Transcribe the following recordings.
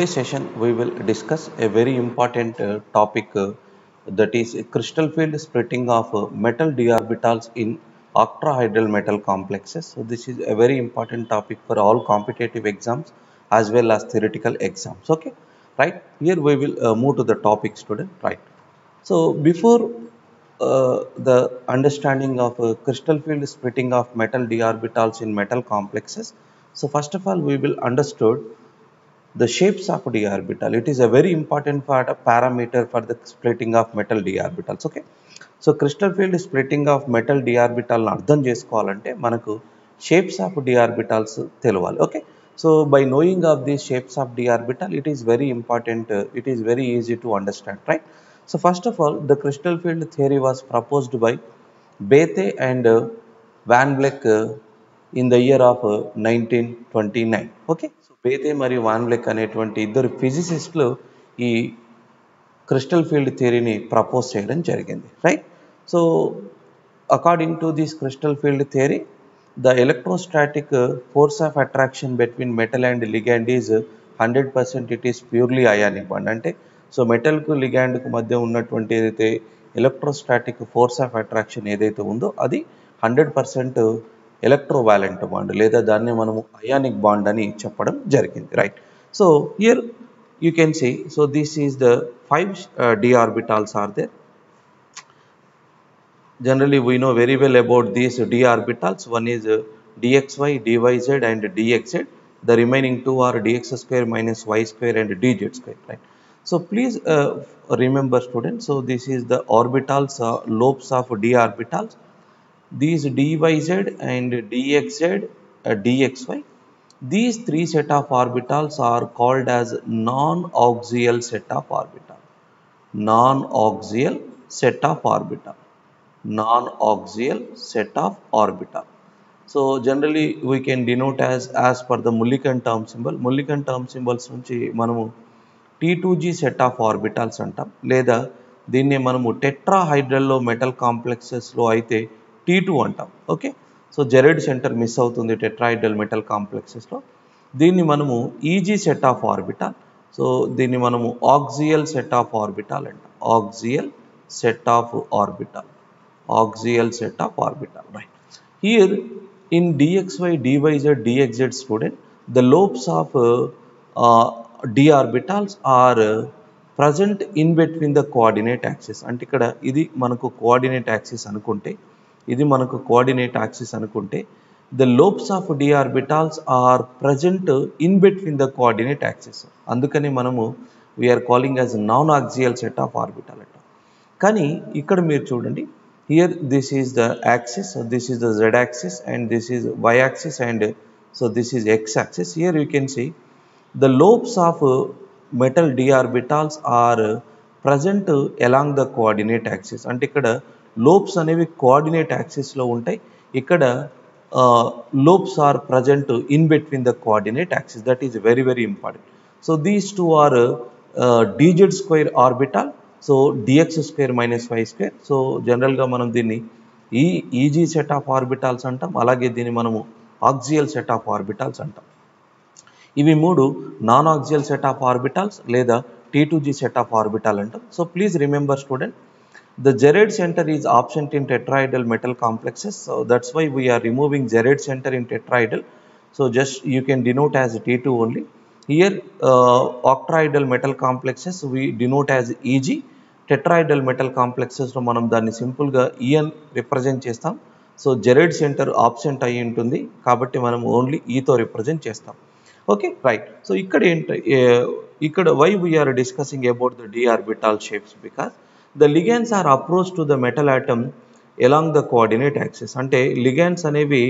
today's session we will discuss a very important uh, topic uh, that is crystal field splitting of uh, metal d orbitals in octahedral metal complexes. So this is a very important topic for all competitive exams as well as theoretical exams. Okay, right? Here we will uh, move to the topic student, right? So before uh, the understanding of uh, crystal field splitting of metal d orbitals in metal complexes. So first of all we will understood the shapes of d orbital it is a very important part of parameter for the splitting of metal d orbitals okay so crystal field splitting of metal D ఆర్బిటాల్ని అర్థం చేసుకోవాలంటే మనకు shapes of D orbitals తెలియాలి okay so by knowing of these shapes of D orbital it is very important it is very easy to understand right so first of all the crystal field theory was proposed by బేతే and van బ్లెక్ in the year of nineteen twenty nine okay so Bethe మరియు Van Vleck అనేటువంటి ఇద్దరు ఫిజిసిస్టులు ఈ crystal field థియరీని propose చేయడం జరిగింది. Right so according to this crystal field theory the electrostatic force of attraction between metal and ligand is hundred percent it is purely ionic bond అంటే so మెటల్కు లిగాండ్కు మధ్య ఉన్నటువంటి ఏదైతే ఎలక్ట్రోస్టాటిక్ ఫోర్స్ ఆఫ్ అట్రాక్షన్ ఏదైతే ఉందో అది హండ్రెడ్ పర్సెంట్ ఎలక్ట్రోవాలెంట్ బాండ్ లేదా దాన్ని మనము అయానిక్ బాండ్ అని చెప్పడం జరిగింది right so here you can see so this is the five uh, d orbitals are there generally we know very well about these d orbitals one is uh, dxy dyz and dxz the remaining two are dx square minus y square and dz square right so please uh, remember students so this is the orbitals uh, lobes of d orbitals These dyz and dxz uh, dxy these three set of orbitals are called as non-axial set of orbital. Non-axial set of orbital. Non-axial set of orbital. So generally we can denote as as per the Mulliken term symbol. Mulliken term symbols నుంచి మనము T2G set of orbitals అంటాం లేదా దీన్ని మనము టెట్రాహైడ్రల్లో metal కాంప్లెక్సెస్లో అయితే T two అంటాం okay? So gerade center miss అవుతుంది టెట్రాయిడల్ మెటల్ కాంప్లెక్సెస్లో. దీన్ని మనము E G set of orbital so దీన్ని మనము ఆక్జియల్ సెట్ ఆఫ్ ఆర్బిటల్ అంట. Axial set of orbital. Axial set of orbital right. Here in D X Y D Y Z D X Z student the lobes of D orbitals are present in between the coordinate axis అంటే ఇక్కడ ఇది మనకు coordinate axis అనుకుంటే ఇది మనకు coordinate axis అనుకుంటే the lobes of D orbitals are present in between the coordinate axis అందుకని మనము we are calling as non axial set of orbital అంట కానీ ఇక్కడ మీరు చూడండి here this is the axis this is the Z axis and this is Y axis and so this is X axis here you can see the lobes of metal D orbitals are present along the coordinate axis అంటే ఇక్కడ lobes అనేవి coordinate యాక్సిస్లో ఉంటాయి. ఇక్కడ lobes are present in between the coordinate axis. That is very very important. So these two are D Z square orbital. So D X square minus Y square. So జనరల్గా మనం దీన్ని ఈ easy set of orbitals అంటాం. అలాగే దీన్ని మనము axial set of orbitals అంటాం. ఇవి మూడు non axial set of orbitals లేదా T two G set of orbital అంటాం. So please remember student the Gerard center is absent in tetrahedral metal complexes so that's why we are removing Gerard center in tetrahedral so just you can denote as T2 only here uh, octahedral metal complexes we denote as EG tetrahedral metal complexes లో మనం దాన్ని సింపుల్గా EN represent చేస్తాం so జెరెడ్ centre absent అయి ఉంటుంది కాబట్టి మనం only ఈతో రిప్రజెంట్ చేస్తాం ఓకే రైట్ సో ఇక్కడ ఏంటి ఇక్కడ why we are discussing about the D orbital shapes because the ligands are approach to the metal atom along the coordinate axis అంటే లిగెన్స్ అనేవి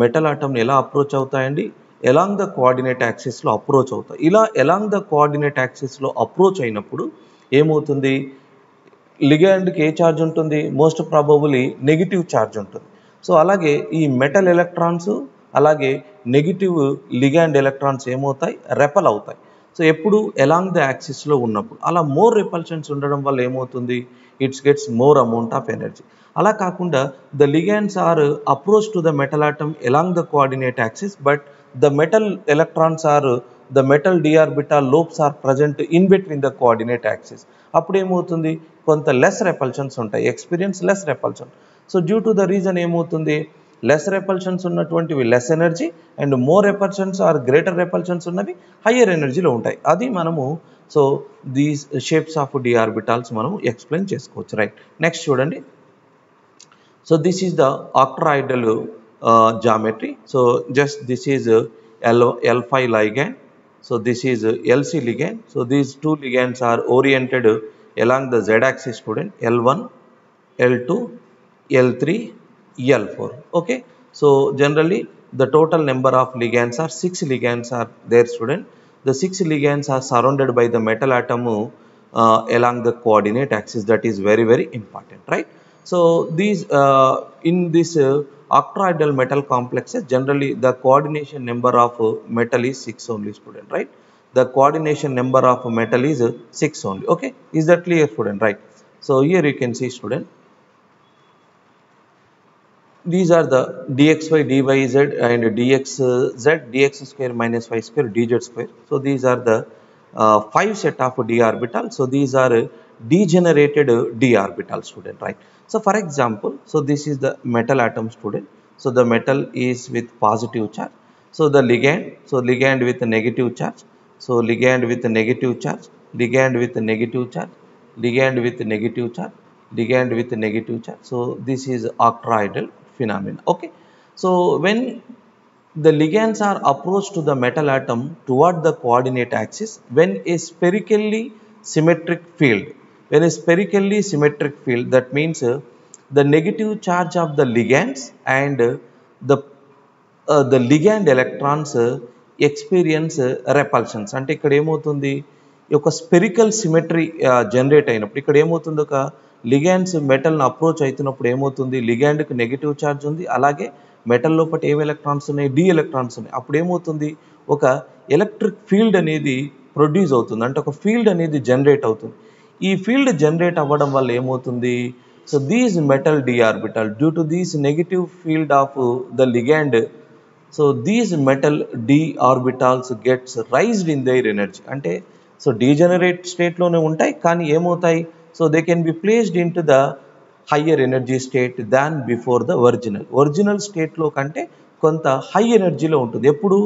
మెటల్ ఆటమ్ని ఎలా అప్రోచ్ అవుతాయండి? ఎలాంగ్ ద కోఆర్డినేట్ యాక్సిస్లో approach అవుతాయి. ఇలా ఎలాంగ్ ద కోఆర్డినేట్ యాక్సిస్లో approach అయినప్పుడు ఏమవుతుంది? లిగాండ్కి ఏ ఛార్జ్ ఉంటుంది? మోస్ట్ ప్రాబబులీ నెగిటివ్ ఛార్జ్ ఉంటుంది. సో అలాగే ఈ మెటల్ ఎలక్ట్రాన్స్ అలాగే నెగిటివ్ లిగాండ్ ఎలక్ట్రాన్స్ ఏమవుతాయి? రెపల్ అవుతాయి. సో ఎప్పుడు ఎలాంగ్ ద యాక్సిస్లో ఉన్నప్పుడు అలా మోర్ రిపల్షన్స్ ఉండడం వల్ల ఏమవుతుంది? It's gets more amount of energy అలా కాకుండా the ligands are approach to the metal atom along the coordinate axis but the metal electrons are the metal D orbital lobes are present in between the coordinate axis అప్పుడు ఏమవుతుంది? కొంత less repulsions ఉంటాయి. Experience less repulsion so due to the reason ఏమవుతుంది? Less repulsions ఉన్నటువంటివి less energy and more repulsions are greater repulsions ఉన్నవి higher ఎనర్జీలో ఉంటాయి. అది మనము so these shapes of D orbitals మనం ఎక్స్ప్లెయిన్ చేసుకోవచ్చు. రైట్ నెక్స్ట్ చూడండి. So this is the octahedral geometry so just this is L L five ligand so this is L C ligand so these two ligands are oriented along the Z axis student L one L two L three L4 okay? So generally the total number of ligands are six ligands are there student. The six ligands are surrounded by the metal atom uh, along the coordinate axis. That is very very important right? So these uh, in this uh, metal complexes generally the coordination number of uh, metal is 6 only student right? The coordination number of metal is uh, 6 only okay? Is that clear student right? So here you can see student these are the dxy dyz and dxz dx square minus y square dz square. So these are the uh, five set of d orbitals. So these are degenerated d orbital student right? So for example so this is the metal atom student. So the metal is with positive charge. So the ligand so ligand with negative charge. So ligand with negative charge ligand with negative charge ligand with negative charge ligand with negative charge. So this is octahedral phenomena okay so when the ligands are approached to the metal atom toward the coordinate axis when a spherically symmetric field when a spherically symmetric field that means uh, the negative charge of the ligands and uh, the uh, the ligand electrons uh, experience uh, repulsions అంటే ఇక్కడ ఏమవుతుంది ఈ యొక్క spherical symmetry generate అయినప్పుడు ఇక్కడ ఏమవుతుంది ఒక ligands మెటల్ని approach అవుతున్నప్పుడు ఏమవుతుంది? లిగాండ్కి నెగిటివ్ ఛార్జ్ ఉంది. అలాగే మెటల్ లోపల ఏమి ఎలక్ట్రాన్స్ ఉన్నాయి? డి ఎలక్ట్రాన్స్ ఉన్నాయి. అప్పుడు ఏమవుతుంది? ఒక ఎలక్ట్రిక్ ఫీల్డ్ అనేది ప్రొడ్యూస్ అవుతుంది. అంటే ఒక ఫీల్డ్ అనేది జనరేట్ అవుతుంది. ఈ ఫీల్డ్ జనరేట్ అవ్వడం వల్ల ఏమవుతుంది? So these metal D orbital due to these negative field of the ligand so these metal D orbitals gets raised in their energy అంటే సో డీజనరేట్ స్టేట్లోనే ఉంటాయి కానీ ఏమవుతాయి? So they can be placed in to the higher energy state than before the original original స్టేట్లో కంటే కొంత high ఎనర్జీలో ఉంటుంది ఎప్పుడు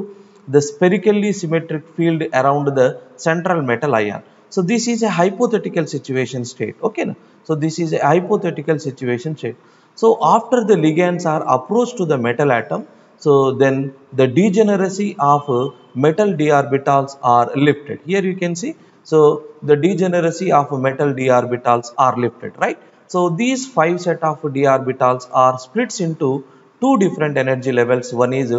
the spherically symmetric field around the central metal ion so this is a hypothetical situation state ఓకేనా so this is a hypothetical situation state so after the ligands are approach to the metal atom so then the degeneracy of uh, metal d orbitals are lifted here you can see so the degeneracy of metal d orbitals are lifted right? So these five set of d orbitals are splits into two different energy levels. One is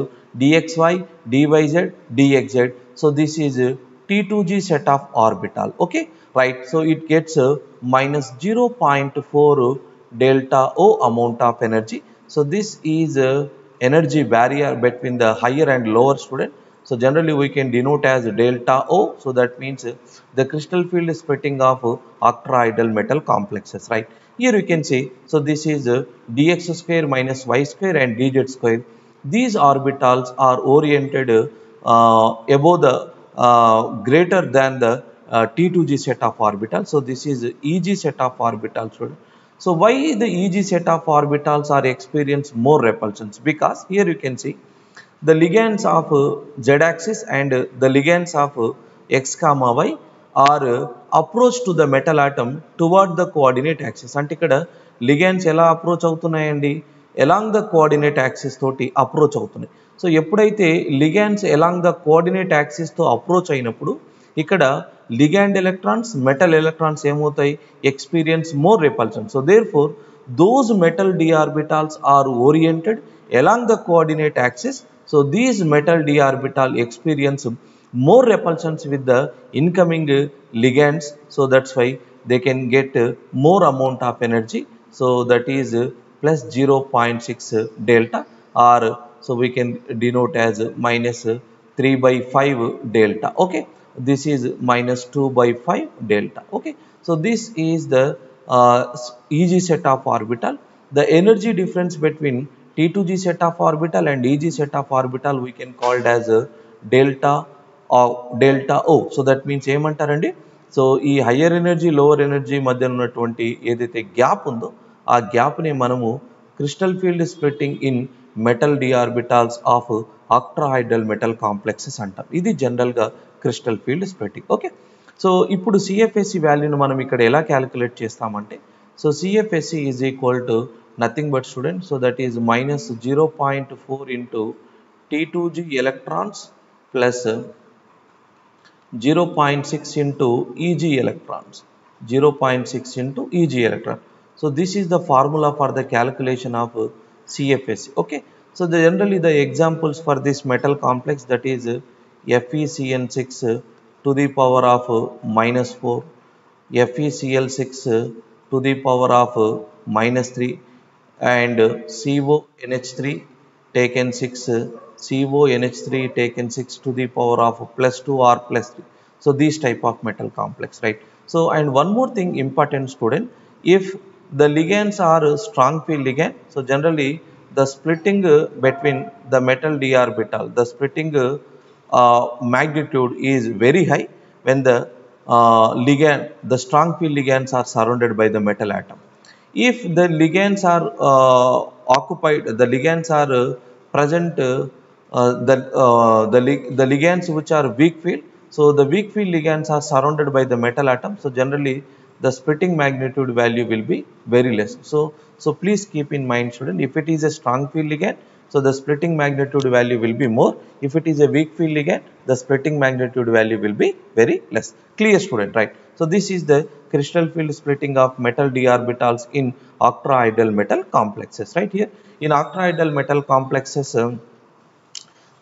dxy dyz dxz so this is uh, t2g set of orbital okay? Right so it gets a minus 0.4 delta o amount of energy. So this is a energy barrier between the higher and lower student. So generally we can denote as delta O. So that means uh, the crystal field is splitting of uh, octahedral metal complexes, right? Here you can see, so this is uh, dx square minus y square and dz square. These orbitals are oriented uh, above the uh, greater than the uh, T2g set of orbitals. So this is EG set of orbitals. So why the EG set of orbitals are experience more repulsions? Because here you can see the ligands of uh, z-axis and uh, the ligands of uh, x comma y are uh, approach to the metal atom toward the coordinate అంటే ఇక్కడ ligands ఎలా approach అవుతున్నాయండి? Along the coordinate axis తోటి approach అవుతున్నాయి. So ఎప్పుడైతే ligands along the coordinate యాక్సిస్తో approach అయినప్పుడు ఇక్కడ లిగాండ్ ఎలక్ట్రాన్స్ మెటల్ ఎలక్ట్రాన్స్ ఏమవుతాయి? Experience more repulsion. So therefore those metal d orbitals are oriented along the coordinate axis. So these metal d orbital experience more repulsions with the incoming ligands. So that's why they can get more amount of energy. So that is plus 0.6 delta or so we can denote as minus 3 by 5 delta. Okay. This is minus 2 by 5 delta. Okay. So this is the uh, EG set of orbital. The energy difference between T2G set of orbital and EG set of orbital we can call it as a delta delta O so that means ఏమంటారండి? So ఈ higher energy lower energy మధ్య ఉన్నటువంటి ఏదైతే gap ఉందో ఆ గ్యాప్ని మనము crystal field splitting in metal d orbitals of octahedral metal complexes అంటాం. ఇది జనరల్గా crystal field splitting okay So, ipudu CFSE value manam ikkada calculate chestam ante. So, CFSE is equal to nothing but student. So, that is minus 0.4 into T2G electrons plus 0.6 into EG electrons. 0.6 into EG electron. So, this is the formula for the calculation of CFSE. Okay. So, the, generally the examples for this metal complex that is FeCN6 to the power of minus 4 FeCl6 to the power of minus 3 and CONH3 taken 6 CONH3 taken 6 to the power of plus 2 or plus 3 so these type of metal complex right? So and one more thing important student. If the ligands are strong field ligand so generally the splitting between the metal d orbital the splitting magnitude is very high when the uh, ligand the strong field ligands are surrounded by the metal atom. If the ligands are uh, occupied the ligands are uh, present uh, uh, the uh, the, lig- the ligands which are weak field so the weak field ligands are surrounded by the metal atom so generally the splitting magnitude value will be very less. So so please keep in mind student if it is a strong field ligand so the splitting magnitude value will be more. If it is a weak field ligand the splitting magnitude value will be very less. Clear student right? So this is the crystal field splitting of metal d orbitals in octahedral metal complexes right here? In octahedral metal complexes um,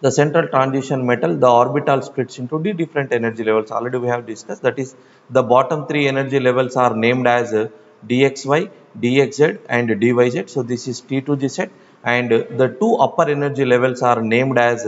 the central transition metal the orbital splits into the different energy levels. Already we have discussed. That is the bottom three energy levels are named as dxy dxz and dyz so this is t2g set and the two upper energy levels are named as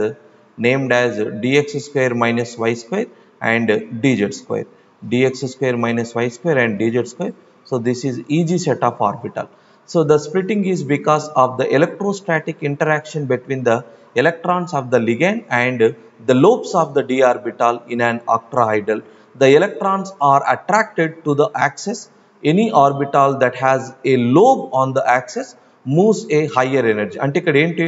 named as dx square minus y square and dz square dx square minus y square and dz square so this is eg set of orbital so the splitting is because of the electrostatic interaction between the electrons of the ligand and the lobes of the d orbital in an octahedral. The electrons are attracted to the axis. Any orbital that has a lobe on the axis moves a higher energy. అంటే ఇక్కడ ఏంటి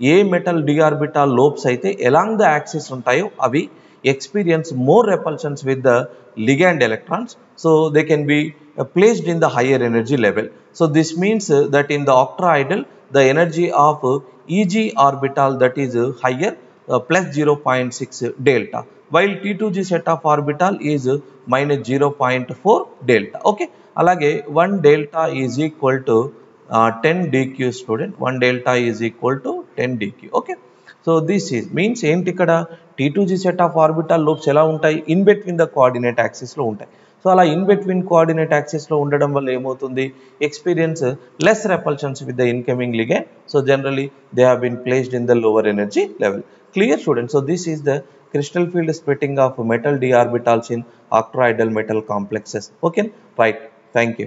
a metal d orbital lobes అయితే along the axis ఉంటాయో అవి experience more repulsions with the ligand electrons so they can be uh, placed in the higher energy level so this means uh, that in the octahedral the energy of uh, eg orbital that is uh, higher uh, plus 0.6 delta while t2g set of orbital is uh, minus 0.4 delta okay అలాగే 1 delta is equal to uh, 10 dq student 1 delta is equal to 10 dq okay? So this is means ఏంటి ఇక్కడ? T two G set of orbital lobes ఎలా ఉంటాయి? In between the coordinate యాక్సిస్లో ఉంటాయి. So అలా in between coordinate యాక్సిస్లో ఉండడం వల్ల ఏమవుతుంది? Experience less repulsions with the incoming ligand so generally they have been placed in the lower energy level clear student so this is the crystal field splitting of metal d orbitals in octahedral metal complexes. Okay? Right. Thank you.